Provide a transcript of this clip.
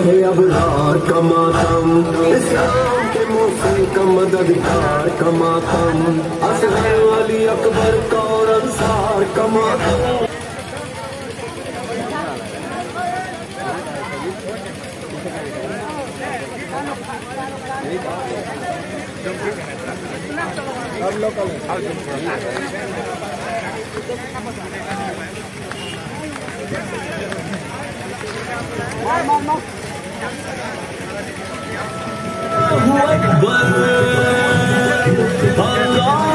हम शहे अबरार का मातम। इस्लाम के मौसम का मददगार का मातम। अली अकबर का और अंसार का मातम। Allah Allah.